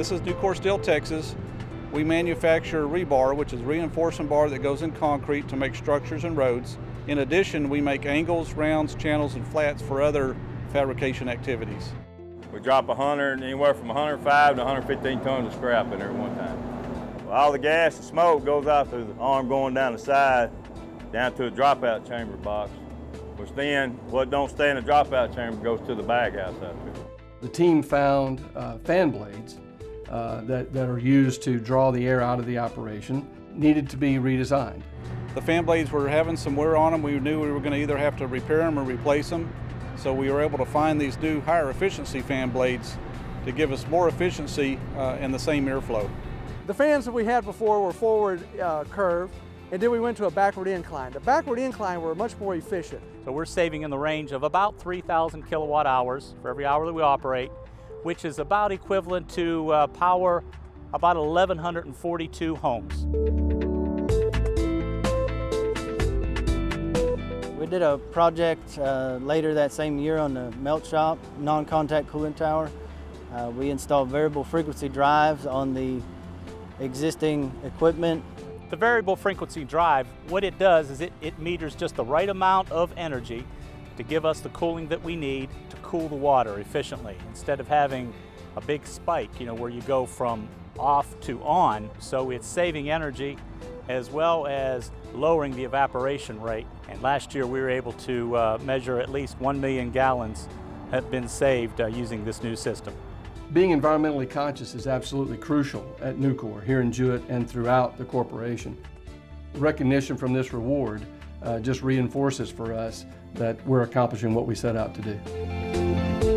This is Nucor Steel, Texas. We manufacture rebar, which is reinforcing bar that goes in concrete to make structures and roads. In addition, we make angles, rounds, channels, and flats for other fabrication activities. We drop 100, anywhere from 105 to 115 tons of scrap in there at one time. Well, all the gas and smoke goes out through the arm going down the side, down to a dropout chamber box, which then what don't stay in the dropout chamber goes to the bag house out there. The team found uh, fan blades uh, that, that are used to draw the air out of the operation needed to be redesigned. The fan blades were having some wear on them. We knew we were going to either have to repair them or replace them. So we were able to find these new higher efficiency fan blades to give us more efficiency uh, in the same airflow. The fans that we had before were forward uh, curve, and then we went to a backward incline. The backward incline were much more efficient. So we're saving in the range of about 3,000 kilowatt hours for every hour that we operate, which is about equivalent to uh, power about 1,142 homes. We did a project uh, later that same year on the melt shop, non-contact coolant tower. Uh, we installed variable frequency drives on the existing equipment. The variable frequency drive, what it does is it, it meters just the right amount of energy to give us the cooling that we need to cool the water efficiently instead of having a big spike, you know, where you go from off to on. So it's saving energy as well as lowering the evaporation rate. And last year we were able to uh, measure at least 1 million gallons have been saved uh, using this new system. Being environmentally conscious is absolutely crucial at Nucor, here in Jewett and throughout the corporation. Recognition from this reward uh, just reinforces for us that we're accomplishing what we set out to do.